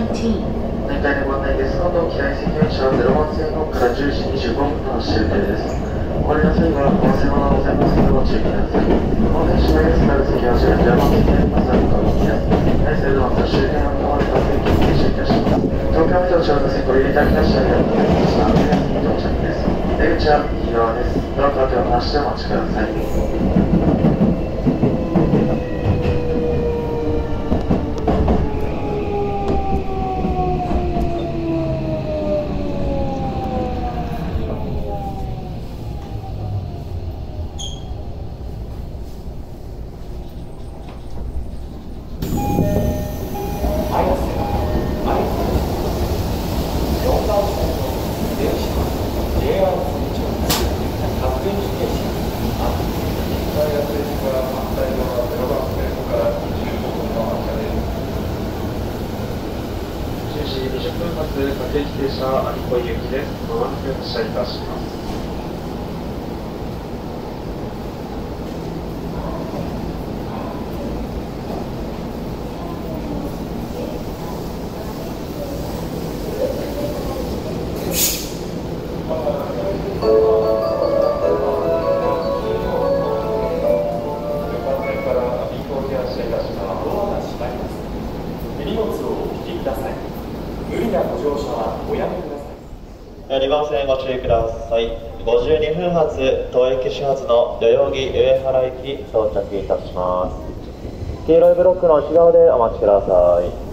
全体のご案内です。本機内席電車は0番線から10時25分の発車予定です。お降りの際は、お忘れ物ございますのでご注意ください。この電車の安くなる席は0番線でまずは向かうきです。はい、それではまた終点を変わりません。停車いたします。東京メトロ地方の線ご利用いただきましてありがとうございました。到着です。出口は右側です。ドアと手を離してお待ちください。時20分発各駅停車有子行きです。まもなく発車いたします。さい。52分発東駅始発の代々木上原行き到着いたします。黄色いブロックの内側でお待ちください。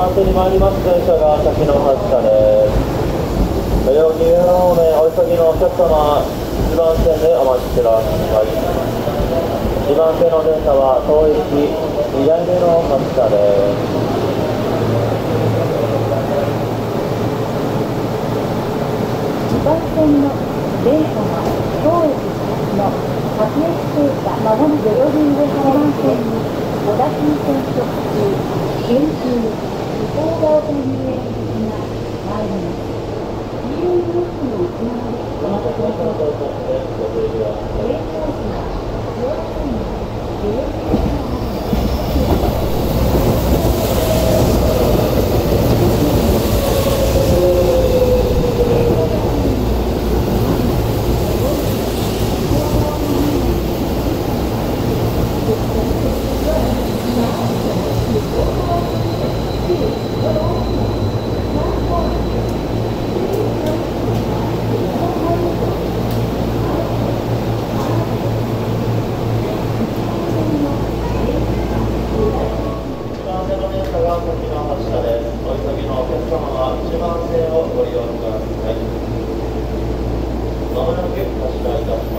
この後一番手に参ります電車が先の発車です代々木上原方面お急ぎのお客様1番線でお待ちください2番線の電車は東駅2台目の発車です2番線の電車が当駅の各駅停車まもなく代々木上原番線に小田急線直通京急伊東川線にが参ります黄色いブロックの内側でお待たせくださいご注意ください上コースは両線に代々木上原番線1番線の電車が先の発車ですお急ぎのお客様は1番線をご利用くださいまもなく発車いたします